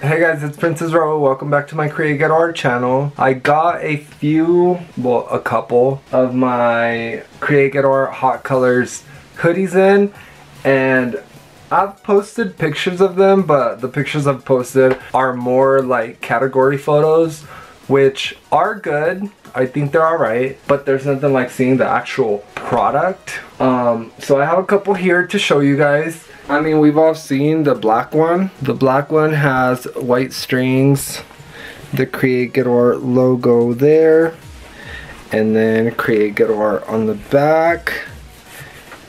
Hey guys, it's Princess Raoo. Welcome back to my Create Ghetto Art channel. I got a few, well, a couple of my Create Ghetto Art Hot Colors hoodies in, and I've posted pictures of them, but the pictures I've posted are more like category photos, which are good. I think they're alright, but there's nothing like seeing the actual product. Um, so I have a couple here to show you guys. I mean, we've all seen the black one. The black one has white strings, the Create Ghetto Art logo there, and then Create Ghetto Art on the back,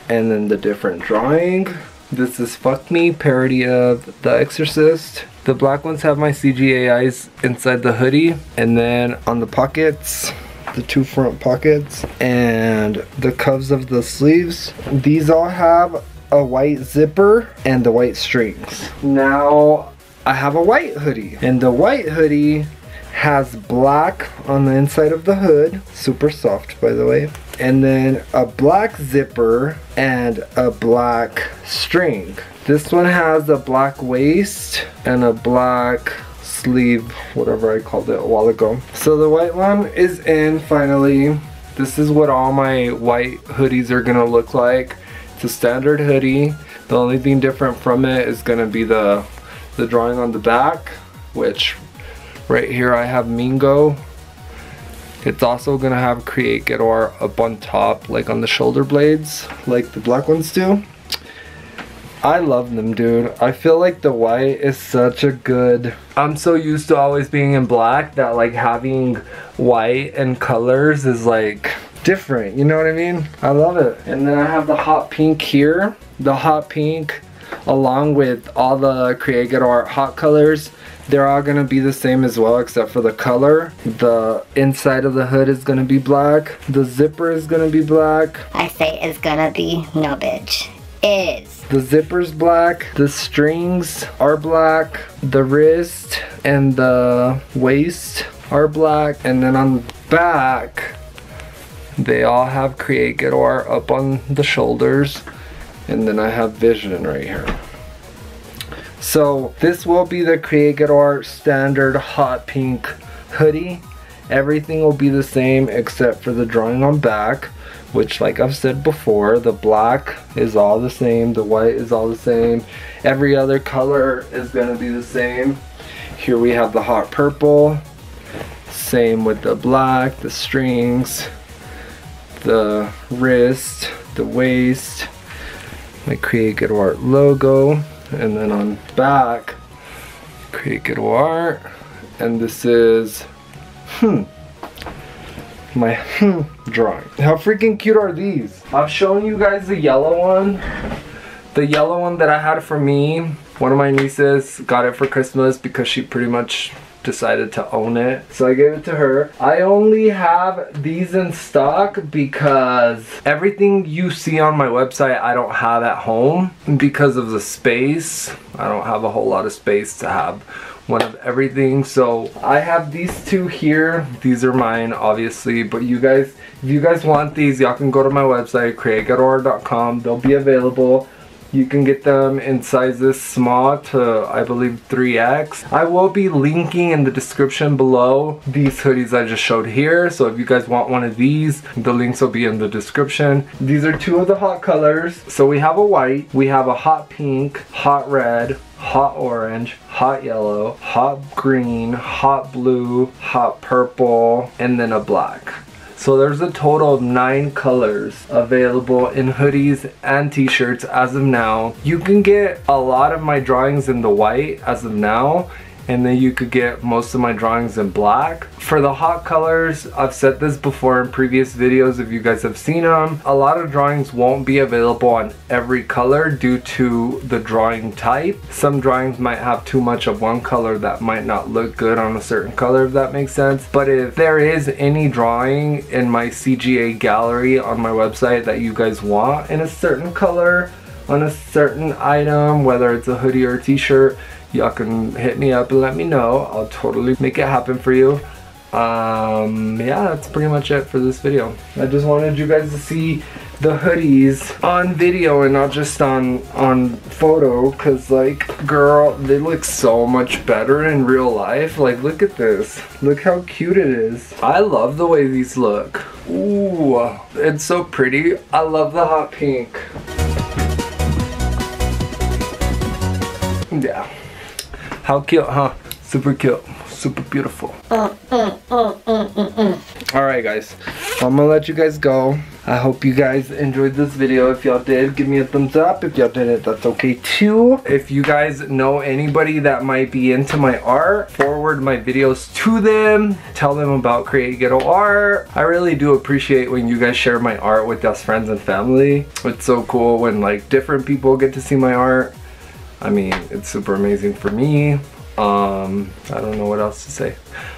and then the different drawing. This is Phuk Me, parody of The Exorcist. The black ones have my CGAIs inside the hoodie, and then on the pockets, the two front pockets, and the cuffs of the sleeves. These all have a white zipper and the white strings. Now I have a white hoodie and the white hoodie has black on the inside of the hood, super soft by the way, and then a black zipper and a black string. This one has a black waist and a black sleeve, whatever I called it a while ago. So the white one is in finally. This is what all my white hoodies are gonna look like. It's a standard hoodie. The only thing different from it is gonna be the, the drawing on the back, which right here I have Mingo. It's also gonna have Create Art up on top, like on the shoulder blades, like the black ones do. I love them, dude. I feel like the white is such a good... I'm so used to always being in black that like having white and colors is like different, you know what I mean? I love it. And then I have the hot pink here. The hot pink along with all the Create Ghetto Art hot colors. They're all gonna be the same as well except for the color. The inside of the hood is gonna be black. The zipper is gonna be black. I say it's gonna be no bitch. Is. The zipper's black. The strings are black. The wrist and the waist are black. And then on the back, they all have Create Art up on the shoulders. And then I have Vision right here. So this will be the Create Art standard hot pink hoodie. Everything will be the same except for the drawing on back, which like I've said before, the black is all the same, the white is all the same. Every other color is gonna be the same. Here we have the hot purple, same with the black, the strings, the wrist, the waist, my Create Ghetto Art logo, and then on back, Create Ghetto Art, and this is, hmm, my hmm drawing. How freaking cute are these? I've shown you guys the yellow one. The yellow one that I had for me, one of my nieces got it for Christmas because she pretty much decided to own it. So I gave it to her. I only have these in stock because everything you see on my website I don't have at home because of the space. I don't have a whole lot of space to have one of everything so I have these two here these are mine obviously but you guys if you guys want these y'all can go to my website createghettoart.com they'll be available you can get them in sizes small to, I believe, 3X. I will be linking in the description below these hoodies I just showed here. So if you guys want one of these, the links will be in the description. These are two of the hot colors. So we have a white, we have a hot pink, hot red, hot orange, hot yellow, hot green, hot blue, hot purple, and then a black. So there's a total of nine colors available in hoodies and t-shirts as of now. You can get a lot of my drawings in the white as of now and then you could get most of my drawings in black. For the hot colors, I've said this before in previous videos if you guys have seen them, a lot of drawings won't be available on every color due to the drawing type. Some drawings might have too much of one color that might not look good on a certain color if that makes sense. But if there is any drawing in my CGA gallery on my website that you guys want in a certain color, on a certain item, whether it's a hoodie or a t-shirt, y'all can hit me up and let me know. I'll totally make it happen for you. Um, yeah, that's pretty much it for this video. I just wanted you guys to see the hoodies on video and not just on on photo because like girl they look so much better in real life. Like look at this. Look how cute it is. I love the way these look. Ooh it's so pretty. I love the hot pink. Yeah how cute huh super cute super beautiful all right guys i'm gonna let you guys go I hope you guys enjoyed this video. If y'all did, give me a thumbs up. If y'all didn't, that's okay too. If you guys know anybody that might be into my art, forward my videos to them. Tell them about Create Ghetto Art. I really do appreciate when you guys share my art with us friends and family. It's so cool when like different people get to see my art. I mean, it's super amazing for me. Um i don't know what else to say.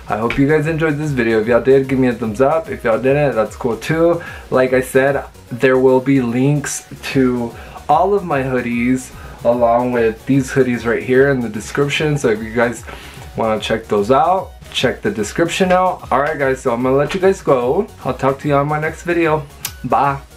I hope you guys enjoyed this video. If y'all did give me a thumbs up. If y'all didn't that's cool too. Like i said there will be links to all of my hoodies along with these hoodies right here in the description. So if you guys want to check those out check the description out. All right guys so i'm gonna let you guys go. I'll talk to you on my next video. Bye